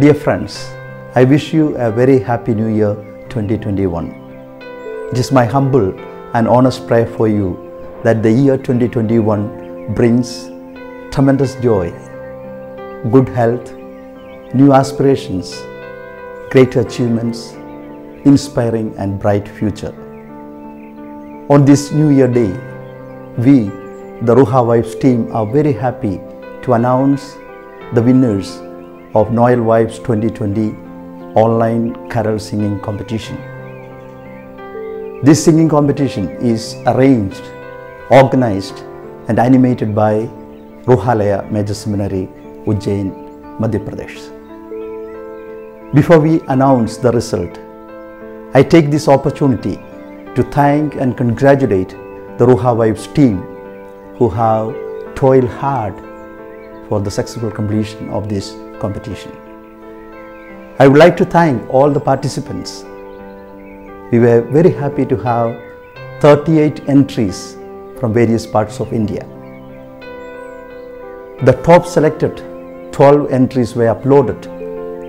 Dear friends, I wish you a very happy new year 2021. It is my humble and honest prayer for you that the year 2021 brings tremendous joy, good health, new aspirations, great achievements, inspiring and bright future. On this New Year Day, we, the Ruha Vibes team, are very happy to announce the winners of Noel Vibes 2020 online carol singing competition. This singing competition is arranged, organized, and animated by Ruhalaya Major Seminary, Ujjain, Madhya Pradesh. Before we announce the result, I take this opportunity to thank and congratulate the Ruha Vibes team who have toiled hard for the successful completion of this competition. I would like to thank all the participants. We were very happy to have 38 entries from various parts of India. The top selected 12 entries were uploaded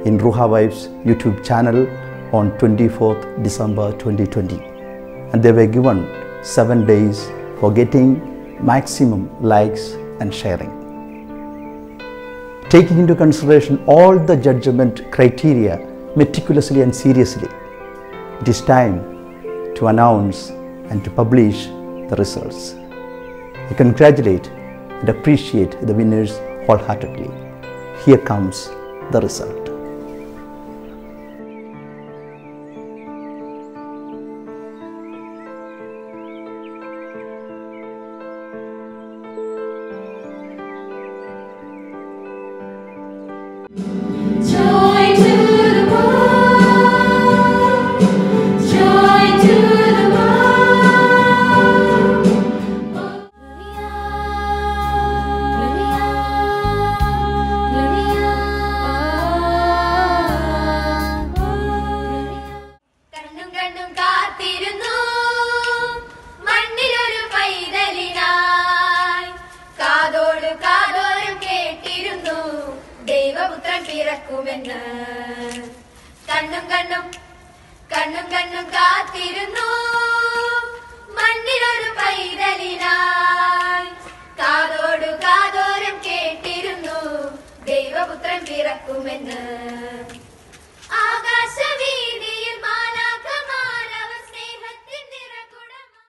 in Ruha Vibes YouTube channel on 24th December 2020 and they were given 7 days for getting maximum likes and sharing. Taking into consideration all the judgment criteria meticulously and seriously, it is time to announce and to publish the results. I congratulate and appreciate the winners wholeheartedly. Here comes the result. പുത്രൻ പിറക്കുമെന്ന്. കണ്ണും കണ്ണും കണ്ണും കണ്ണും കാത്തിരുന്നു. മണ്ണിലൊരു പൈതലിനായി. കാതോടു കാതോരം കേട്ടിരുന്നു. ദൈവപുത്രൻ പിറക്കുമെന്ന്.